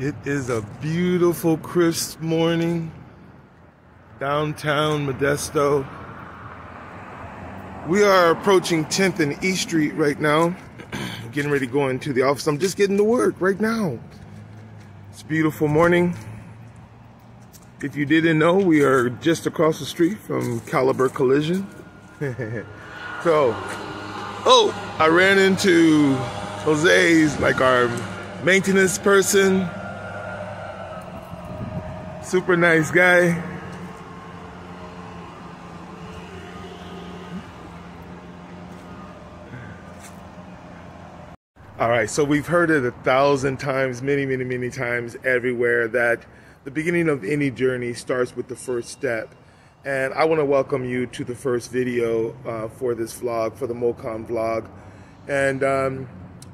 It is a beautiful, crisp morning downtown Modesto. We are approaching 10th and E Street right now. getting ready to go into the office. I'm just getting to work right now. It's a beautiful morning. If you didn't know, we are just across the street from Caliber Collision. so, oh, I ran into Jose's, like our maintenance person, Super nice guy. All right, so we've heard it a thousand times, many, many, many times everywhere that the beginning of any journey starts with the first step. And I want to welcome you to the first video uh, for this vlog, for the MoCon vlog. And um,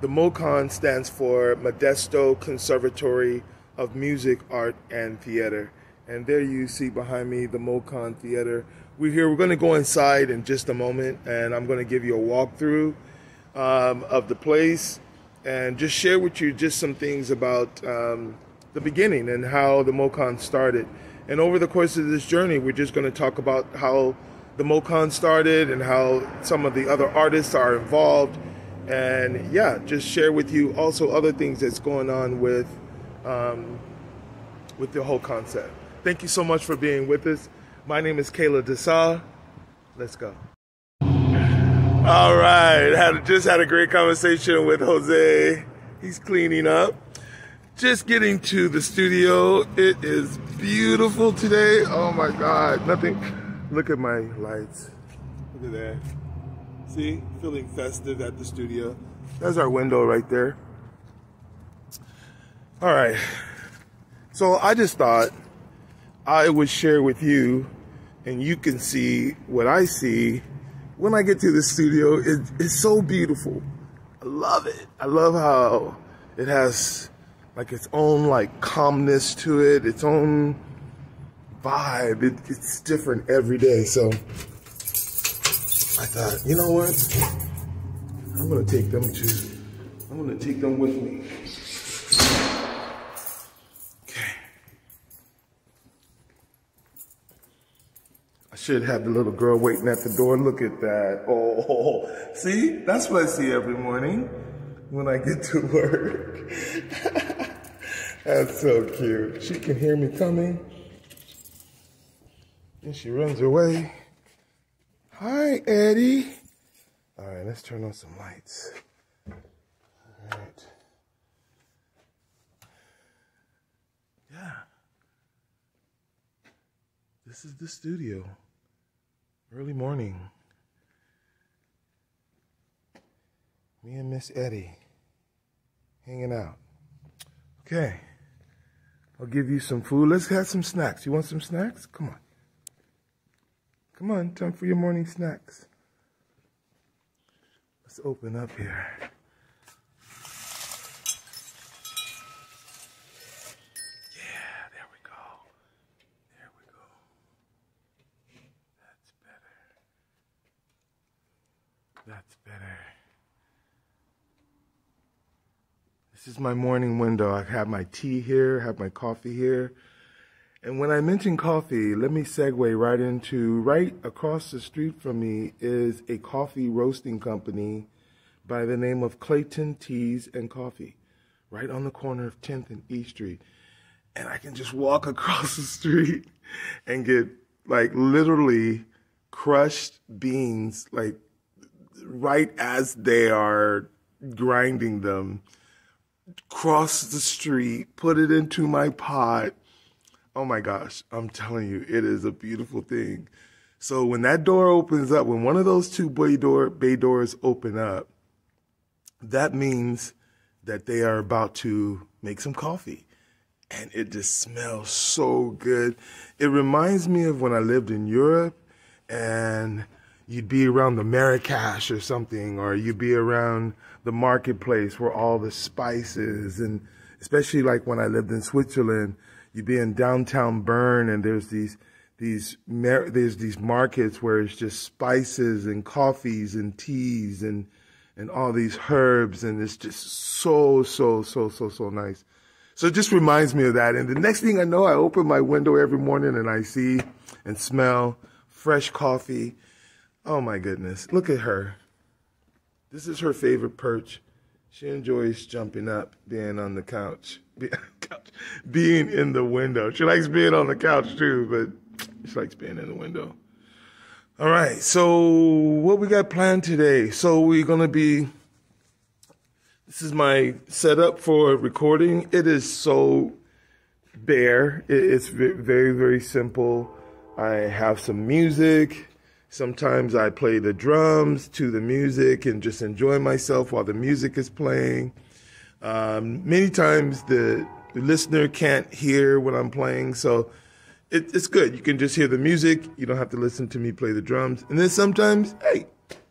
the MoCon stands for Modesto Conservatory of Music, Art, and Theater. And there you see behind me the MoCon Theater. We're here, we're going to go inside in just a moment, and I'm going to give you a walkthrough um, of the place and just share with you just some things about um, the beginning and how the MoCon started. And over the course of this journey, we're just going to talk about how the MoCon started and how some of the other artists are involved. And yeah, just share with you also other things that's going on with um, with the whole concept. Thank you so much for being with us. My name is Kaila D'Sa. Let's go. All right, had just had a great conversation with Jose. He's cleaning up. Just getting to the studio. It is beautiful today. Oh my God, nothing. Look at my lights. Look at that. See, feeling festive at the studio. That's our window right there. All right. So I just thought I would share with you and you can see what I see when I get to the studio. It, it's so beautiful. I love it. I love how it has like its own like calmness to it, its own vibe. It, it's different every day. So I thought, you know what? I'm gonna take them to, I'm gonna take them with me. Should have the little girl waiting at the door. Look at that. Oh, see, that's what I see every morning when I get to work. that's so cute. She can hear me coming. And she runs away. Hi, Eddie. All right, let's turn on some lights. All right. Yeah. This is the studio. Early morning. Me and Miss Eddie hanging out. Okay. I'll give you some food. Let's have some snacks. You want some snacks? Come on. Come on, time for your morning snacks. Let's open up here. That's better. This is my morning window. I have my tea here, have my coffee here. And when I mention coffee, let me segue right into right across the street from me is a coffee roasting company by the name of Clayton Teas and Coffee, right on the corner of 10th and E Street. And I can just walk across the street and get like literally crushed beans, like right as they are grinding them, cross the street, put it into my pot. Oh my gosh, I'm telling you, it is a beautiful thing. So when that door opens up, when one of those two bay, door, bay doors open up, that means that they are about to make some coffee. And it just smells so good. It reminds me of when I lived in Europe and you'd be around the Marrakesh or something, or you'd be around the marketplace where all the spices and especially like when I lived in Switzerland, you'd be in downtown Bern and there's these these there's these markets where it's just spices and coffees and teas and and all these herbs and it's just so so so so so nice. So it just reminds me of that. And the next thing I know, I open my window every morning and I see and smell fresh coffee. Oh my goodness. Look at her. This is her favorite perch. She enjoys jumping up, being on the couch, being in the window. She likes being on the couch too, but she likes being in the window. All right, so what we got planned today? So we're gonna be. This is my setup for recording. It is so bare. It's very very simple. I have some music. Sometimes I play the drums to the music and just enjoy myself while the music is playing. Um, many times the, listener can't hear what I'm playing, so it, it's good. You can just hear the music. You don't have to listen to me play the drums. And then sometimes, hey,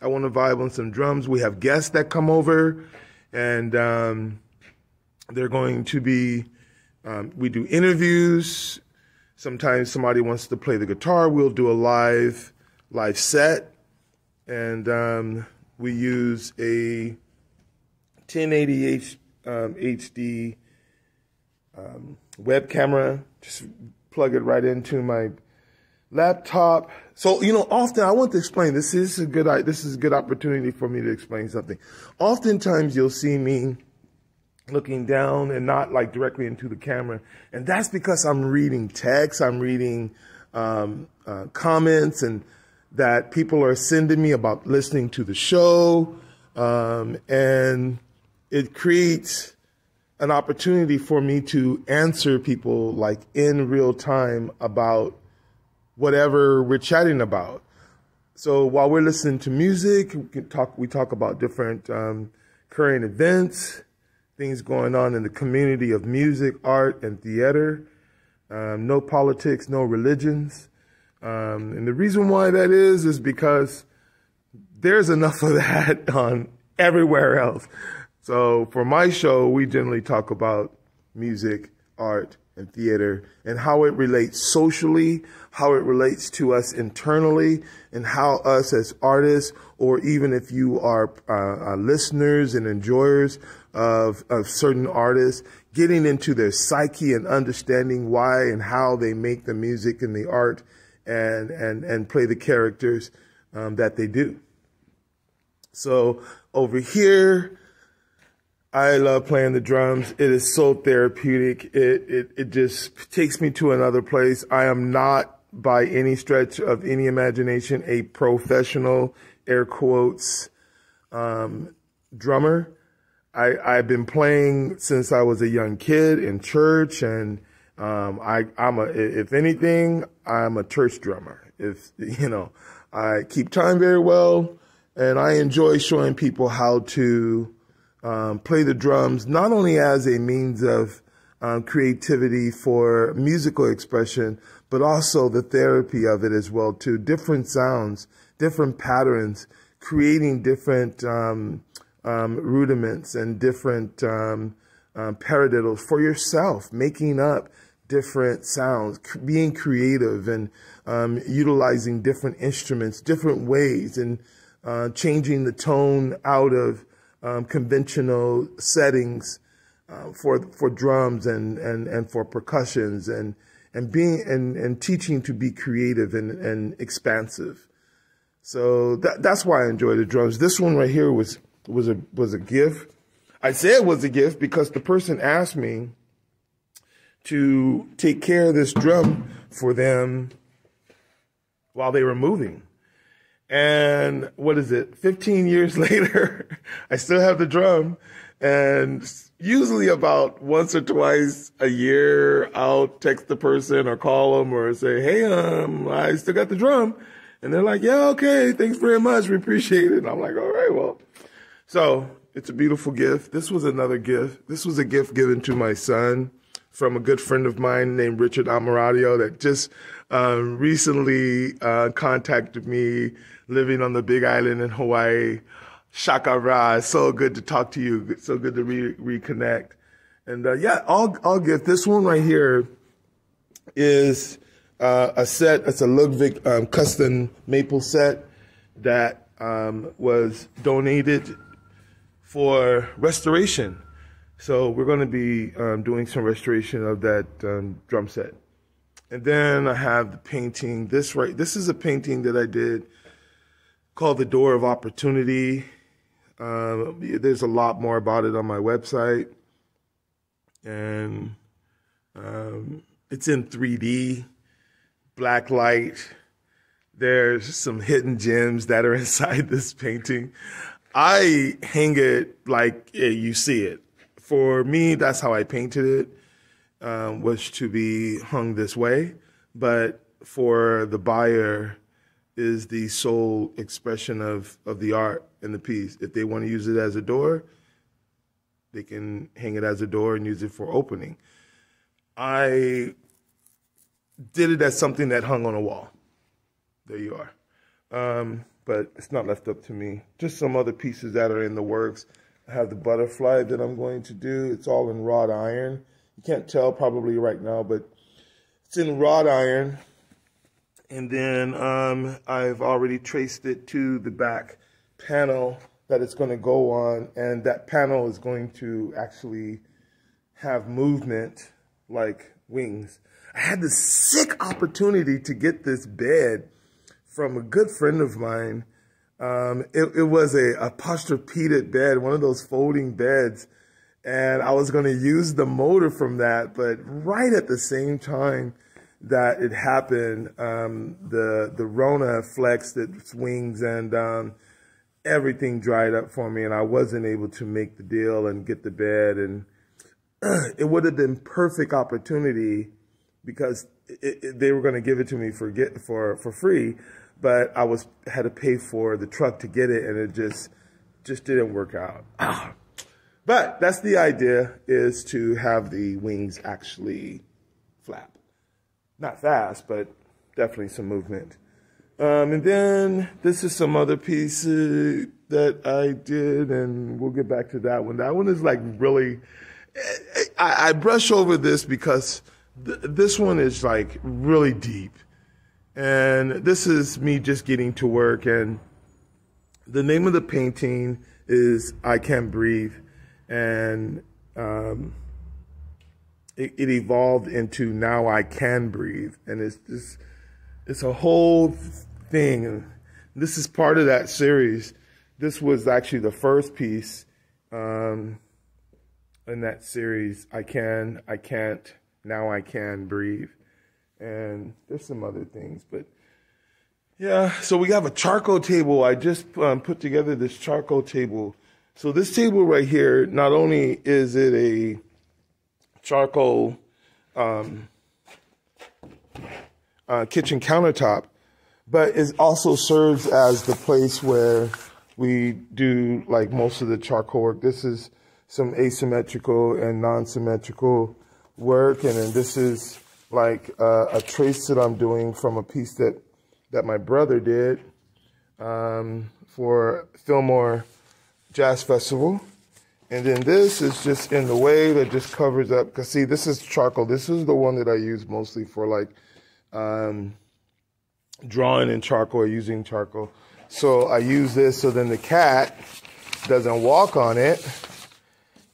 I want to vibe on some drums. We have guests that come over, and um, they're going to be. Um, we do interviews. Sometimes somebody wants to play the guitar. We'll do a live live set, and um, we use a 1080 H, um, HD um, web camera. Just plug it right into my laptop. So you know, often I want to explain this. This is a good. This is a good opportunity for me to explain something. Oftentimes, you'll see me looking down and not like directly into the camera, and that's because I'm reading text. I'm reading um, uh, comments and that people are sending me about listening to the show. Um, and it creates an opportunity for me to answer people like in real time about whatever we're chatting about. So while we're listening to music, we can talk. We talk about different um, current events, things going on in the community of music, art, and theater. Um, no politics, no religions. Um, and the reason why that is, is because there's enough of that on everywhere else. So for my show, we generally talk about music, art, and theater and how it relates socially, how it relates to us internally, and how us as artists, or even if you are uh, uh, listeners and enjoyers of, of certain artists, getting into their psyche and understanding why and how they make the music and the art and and and play the characters um, that they do. So over here, I love playing the drums. It is so therapeutic. It it it just takes me to another place. I am not by any stretch of any imagination a professional air quotes um, drummer. I I've been playing since I was a young kid in church and um, I, I'm a, if anything, I'm a church drummer. If, you know, I keep time very well and I enjoy showing people how to, um, play the drums, not only as a means of, um, creativity for musical expression, but also the therapy of it as well too. Different sounds, different patterns, creating different, um, um, rudiments and different, um, um, paradiddles for yourself, making up different sounds, being creative and um, utilizing different instruments, different ways, and uh, changing the tone out of um, conventional settings uh, for for drums and, and, and for percussions and and being and, and teaching to be creative and, and expansive. So that that's why I enjoy the drums. This one right here was was a was a gift. I say it was a gift because the person asked me to take care of this drum for them while they were moving. And what is it? 15 years later, I still have the drum. And usually about once or twice a year, I'll text the person or call them or say, Hey, um, I still got the drum. And they're like, yeah, okay. Thanks very much. We appreciate it. And I'm like, all right, well, so it's a beautiful gift. This was another gift. This was a gift given to my son from a good friend of mine named Richard Amoradio that just um, recently uh, contacted me living on the big island in Hawaii. Shaka Ra, so good to talk to you. so good to re- reconnect. And uh, yeah, I'll, I'll get this one right here is uh, a set. It's a Ludwig um, custom maple set that um, was donated for restoration So we're going to be um, doing some restoration of that um, drum set. And then I have the painting. This right, this is a painting that I did called The Door of Opportunity. Uh, there's a lot more about it on my website. And um, it's in 3D, black light. There's some hidden gems that are inside this painting. I hang it like you see it. For me, that's how I painted it, um, was to be hung this way. But for the buyer, is the sole expression of, of the art and the piece. If they want to use it as a door, they can hang it as a door and use it for opening. I did it as something that hung on a wall. There you are. Um, but it's not left up to me. Just some other pieces that are in the works. Have the butterfly that I'm going to do. It's all in wrought iron. You can't tell probably right now, but it's in wrought iron. And then um, I've already traced it to the back panel that it's going to go on. And that panel is going to actually have movement like wings. I had this sick opportunity to get this bed from a good friend of mine. Um, it, it, was a, a posturepedic bed, one of those folding beds. And I was going to use the motor from that, but right at the same time, that it happened, um, the the Rona flexed its wings and um, everything dried up for me, and I wasn't able to make the deal and get the bed. And it would have been perfect opportunity because it, it, they were going to give it to me for get for for free, but I was had to pay for the truck to get it, and it just just didn't work out. But that's the idea: is to have the wings actually flap not fast, but definitely some movement. Um, and then this is some other pieces that I did, and we'll get back to that one. That one is like really, I, I brush over this because th- this one is like really deep. And this is me just getting to work. And the name of the painting is I Can't Breathe. And um, it, it evolved into now I can breathe, and it's this it's a whole thing. This is part of that series. This was actually the first piece um, in that series. I can, I can't, now I can breathe, and there's some other things, but. Yeah, so we have a charcoal table. I just um, put together this charcoal table. So this table right here, not only is it a charcoal um, uh, kitchen countertop, but it also serves as the place where we do like most of the charcoal work. This is some asymmetrical and non-symmetrical work, and then this is like uh, a trace that I'm doing from a piece that that my brother did um, for Fillmore Jazz Festival. And then this is just in the way that just covers up. Cause see, this is charcoal. This is the one that I use mostly for like um, drawing in charcoal or using charcoal. So I use this so then the cat doesn't walk on it.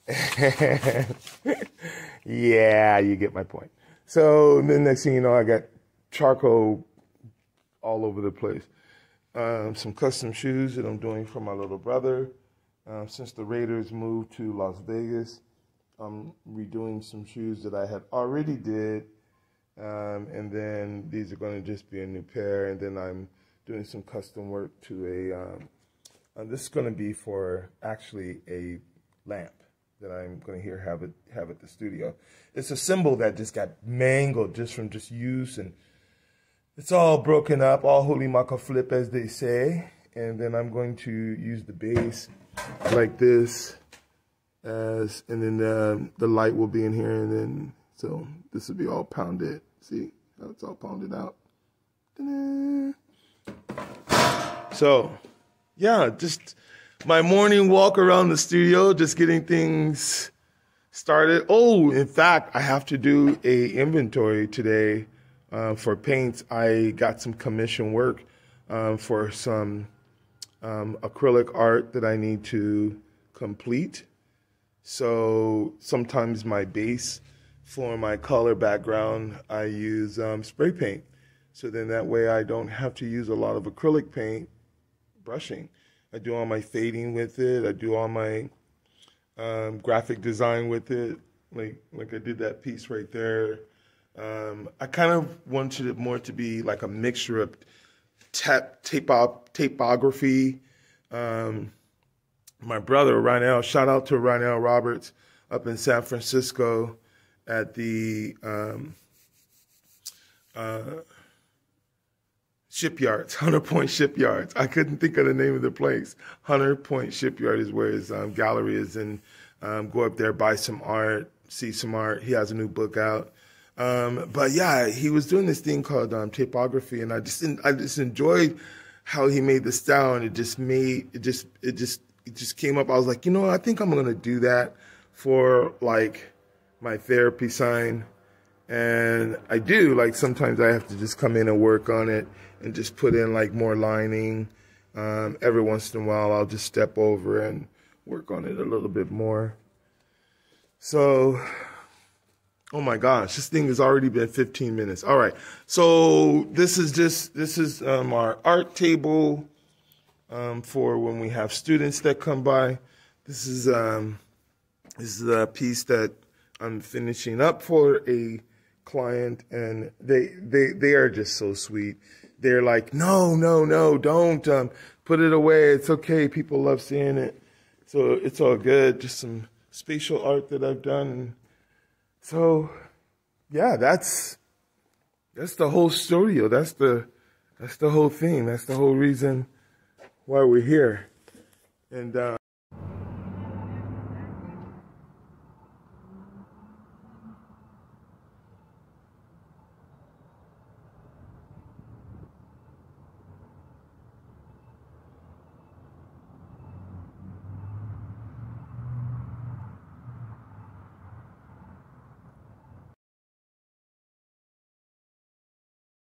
yeah, you get my point. So then next thing you know, I got charcoal all over the place. Um, some custom shoes that I'm doing for my little brother. Uh, since the Raiders moved to Las Vegas, I'm redoing some shoes that I had already did, um, and then these are going to just be a new pair. And then I'm doing some custom work to a. Um, uh, this is going to be for actually a lamp that I'm going to hear have it have at the studio. It's a cymbal that just got mangled just from just use and it's all broken up, all holy maca flip as they say. And then I'm going to use the base like this as, and then um, the light will be in here and then, so this will be all pounded. See how it's all pounded out. So, yeah, just my morning walk around the studio, just getting things started. Oh, in fact, I have to do a inventory today uh, for paints. I got some commission work um, for some um, acrylic art that I need to complete. So sometimes my base for my color background, I use um, spray paint. So then that way I don't have to use a lot of acrylic paint brushing. I do all my fading with it. I do all my um, graphic design with it. Like like I did that piece right there. Um, I kind of wanted it more to be like a mixture of tap, tape, tapography. Um, my brother, Rynell, shout out to Rynell Roberts up in San Francisco at the um, uh, shipyards, Hunter Point Shipyards. I couldn't think of the name of the place. Hunter Point Shipyard is where his um, gallery is, and um, go up there, buy some art, see some art. He has a new book out. Um, but yeah, he was doing this thing called um, tapography, and I just I just enjoyed how he made the style, and it just made it just it just it just came up. I was like, you know, I think I'm gonna do that for like my therapy sign, and I do. Like sometimes I have to just come in and work on it and just put in like more lining. Um, every once in a while, I'll just step over and work on it a little bit more. So Oh my gosh, this thing has already been 15 minutes. All right. So this is just, this is um, our art table um, for when we have students that come by. This is, um, this is a piece that I'm finishing up for a client and they, they, they are just so sweet. They're like, no, no, no, don't um, put it away. It's okay. People love seeing it. So it's all good. Just some spatial art that I've done so, yeah, that's that's the whole studio. That's the that's the whole thing. That's the whole reason why we're here. And uh,